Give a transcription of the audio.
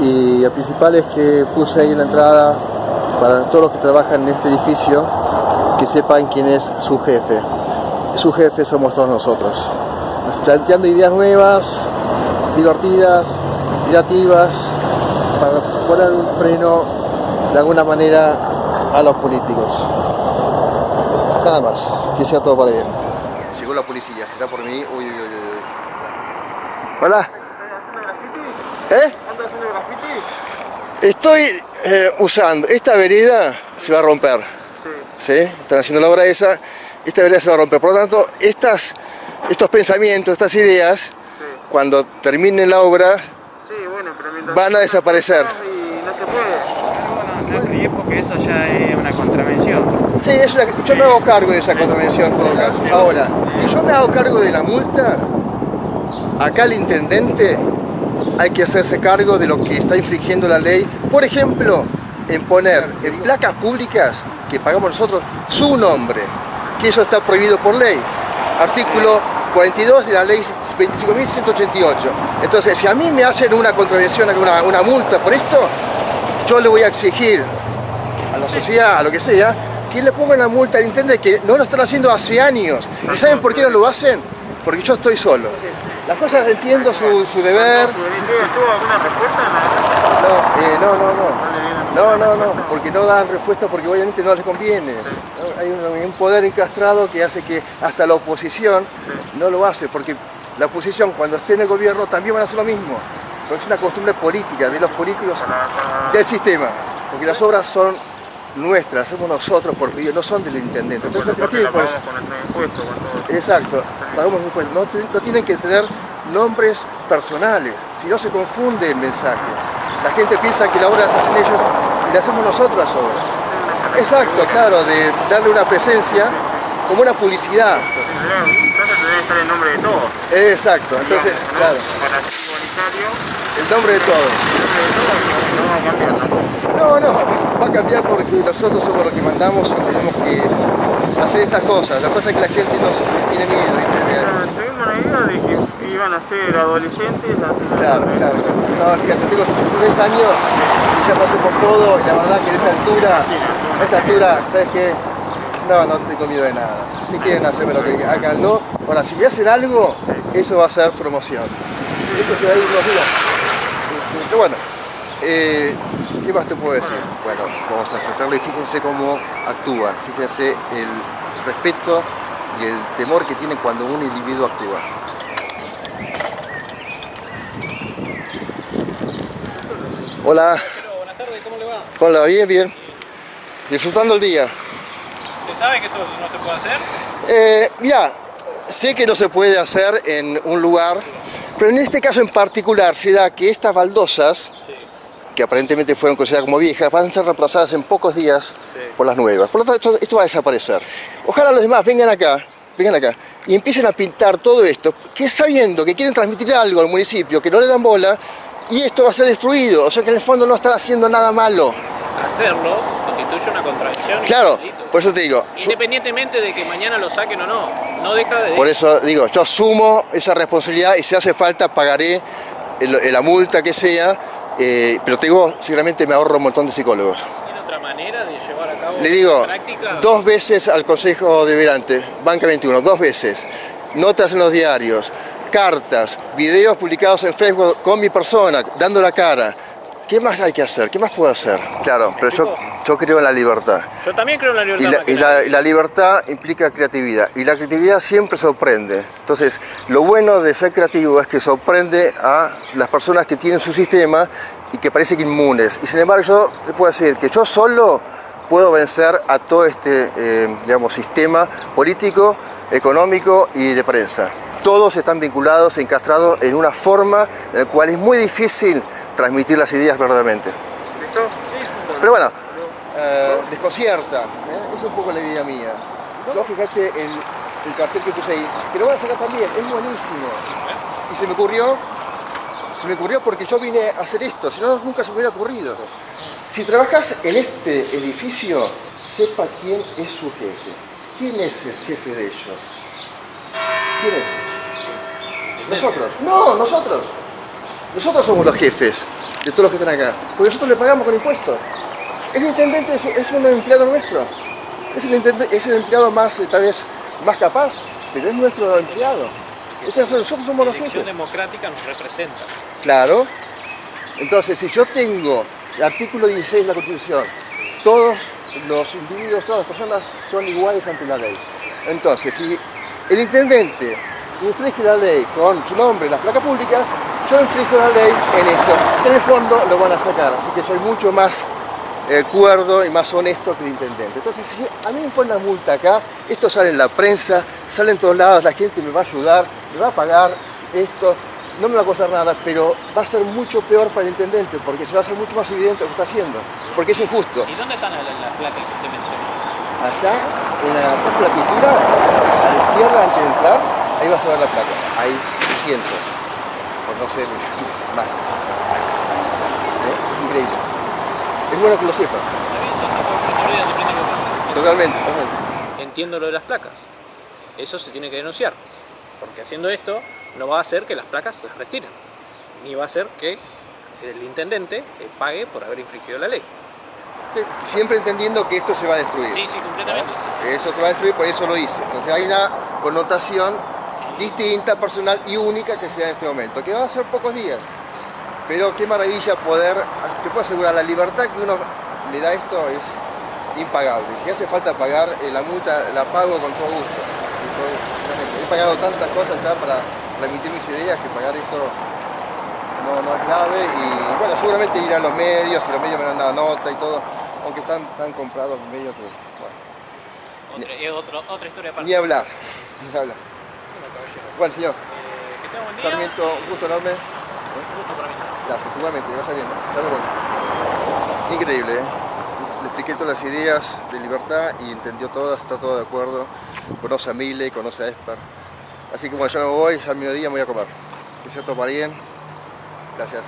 y el principal es que puse ahí en la entrada para todos los que trabajan en este edificio que sepan quién es su jefe. Su jefe somos todos nosotros. Planteando ideas nuevas, divertidas, creativas, para poner un freno de alguna manera a los políticos. Nada más, que sea todo para bien. Llegó la policía, será por mí. Uy, uy, uy, uy. Hola. ¿Eh? Estoy eh, usando, esta vereda se va a romper. Sí. Están haciendo la obra esa, esta vereda se va a romper. Por lo tanto, estas, estos pensamientos, estas ideas, cuando termine la obra, van a desaparecer. Y no se puede. No, y es porque eso ya es una contravención. Sí, es una- yo me hago cargo de esa contravención en todo caso. Ahora, si yo me hago cargo de la multa, acá el intendente hay que hacerse cargo de lo que está infringiendo la ley. Por ejemplo, en poner en placas públicas que pagamos nosotros su nombre, que eso está prohibido por ley. Artículo 42 de la ley 25.188. Entonces, si a mí me hacen una contravención, una, una multa por esto, yo le voy a exigir a la sociedad, a lo que sea, que le pongan la multa al intendente que no lo están haciendo hace años. ¿Y saben por qué no lo hacen? Porque yo estoy solo. Las cosas entiendo su, su deber. ¿Tuvo alguna respuesta? No, eh, no, no, no. No, no, no, porque no dan respuesta porque obviamente no les conviene. ¿no? Hay un, un poder encastrado que hace que hasta la oposición no lo hace, porque la oposición cuando esté en el gobierno también van a hacer lo mismo. Porque es una costumbre política de los políticos del sistema, porque las obras son nuestras, somos nosotros por pedido, no son del intendente. Entonces, no, tienen por eso. Exacto, pagamos impuestos. No, no tienen que tener nombres personales, si no se confunde el mensaje. La gente piensa que la obra las hacen ellos y la hacemos nosotros las obras. Exacto, claro, de darle una presencia como una publicidad. Entonces debe estar el nombre de todos. Exacto, entonces, claro, Para ser igualitario, el nombre de todos. no va a cambiar, a cambiar porque nosotros somos los que mandamos y tenemos que hacer estas cosas. La cosa es que la gente nos tiene miedo. Tuvimos la idea de que iban a ser adolescentes Claro, claro. No, fíjate, tengo 53 años y ya pasé por todo y la verdad que a esta altura, a esta altura, ¿sabes qué? No, no tengo miedo de nada. Si quieren hacerme lo que hagan, no. Ahora, si me hacen algo, eso va a ser promoción. Esto se va a ir unos días. Este, Pero bueno, eh, ¿qué más te puedo decir? Bueno, vamos a enfrentarlo y fíjense cómo actúan. Fíjense el respeto y el temor que tienen cuando un individuo actúa. Hola. Buenas tardes, ¿cómo le va? Hola, bien, bien. Disfrutando el día. ¿Usted sabe que esto no se puede hacer? Eh, mira, sé que no se puede hacer en un lugar, pero en este caso en particular se da que estas baldosas, Sí. Que aparentemente fueron consideradas como viejas, van a ser reemplazadas en pocos días Sí. por las nuevas. Por lo tanto, esto, esto va a desaparecer. Ojalá los demás vengan acá, vengan acá y empiecen a pintar todo esto, que sabiendo que quieren transmitir algo al municipio, que no le dan bola, y esto va a ser destruido. O sea que en el fondo no están haciendo nada malo. Hacerlo constituye una contradicción. Claro, un por eso te digo, Independientemente de que mañana lo saquen o no, no deja de... Por eso digo, yo asumo esa responsabilidad y si hace falta pagaré el- la multa que sea, eh, pero te digo, seguramente me ahorro un montón de psicólogos. ¿Tiene otra manera de llevar a cabo Le digo, práctica? dos veces al Consejo de Verante, Banca 21, dos veces, notas en los diarios, cartas, videos publicados en Facebook con mi persona, dando la cara. ¿Qué más hay que hacer? ¿Qué más puedo hacer? Claro, pero yo, yo creo en la libertad. Yo también creo en la Y libertad. la, y la- y la libertad implica creatividad. Y la creatividad siempre sorprende. Entonces, lo bueno de ser creativo es que sorprende a las personas que tienen su sistema y que parecen inmunes. Y sin embargo, yo te puedo decir que yo solo puedo vencer a todo este eh, digamos, sistema político, económico y de prensa. Todos están vinculados, encastrados en una forma en la cual es muy difícil transmitir las ideas verdaderamente. ¿Listo? Pero bueno, desconcierta, ¿eh? es un poco la idea mía. Yo fíjate el, el cartel que puse ahí, que lo van a sacar también, es buenísimo. Y se me ocurrió, se me ocurrió porque yo vine a hacer esto, si no nunca se me hubiera ocurrido. Si trabajas en este edificio, sepa quién es su jefe. ¿Quién es el jefe de ellos? ¿Quién es? Nosotros. No, nosotros. Nosotros somos los jefes. de todos los que están acá. Porque nosotros le pagamos con impuestos. El intendente es, es un empleado nuestro. Es el, es empleado más, eh, tal vez, más capaz, pero es nuestro empleado. Sea, nosotros somos La los jefes. democrática nos representa. Claro. Entonces, si yo tengo el artículo 16 de la Constitución, todos los individuos, todas las personas son iguales ante la ley. Entonces, si el intendente infringe la ley con su nombre en las placas públicas, yo infringo la ley en esto. En el fondo lo van a sacar, así que soy mucho más eh, cuerdo y más honesto que el intendente. Entonces, si a mí me ponen una multa acá, esto sale en la prensa, sale en todos lados, la gente me va a ayudar, me va a pagar esto, no me va a costar nada, pero va a ser mucho peor para el intendente, porque se va a hacer mucho más evidente lo que está haciendo, porque es injusto. ¿Y dónde están las, las placas que usted mencionó? Allá, en la Plaza de la Cultura, a la izquierda antes de entrar, ahí vas a ver la placa, ahí siento, por no ser más. ¿Eh? Es increíble. Es bueno que lo pasa. Totalmente, totalmente. Entiendo lo de las placas. Eso se tiene que denunciar. Porque haciendo esto no va a hacer que las placas las retiren. Ni va a hacer que el intendente eh, pague por haber infringido la ley. Sí, Siempre entendiendo que esto se va a destruir. Sí, sí, completamente. Eso se va a destruir, por eso lo hice. Entonces hay una connotación distinta, personal y única que se da en este momento, que va a ser pocos días. Pero qué maravilla poder, te puedo asegurar, la libertad que uno le da esto es impagable. Si hace falta pagar eh, la multa, la pago con todo gusto. He pagado tantas cosas ya para transmitir mis ideas que pagar esto no, no es grave y bueno, seguramente ir a los medios y los medios me dan la nota y todo, aunque están tan comprados los medios que, bueno, Otra, es otro- otra historia aparte. ni hablar, ni hablar. Bueno, caballero, Bueno, señor, eh, que tenga buen día. Sarmiento, un gusto enorme. Igualmente, que vaya bien. Hasta luego. Increíble, ¿eh? Le expliqué todas las ideas de libertad y entendió todas, está todo de acuerdo. Conoce a Mile, conoce a Espar. Así que bueno, yo me voy, ya al mediodía me voy a comer. Que sea todo bien. Gracias.